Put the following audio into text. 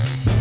Bye.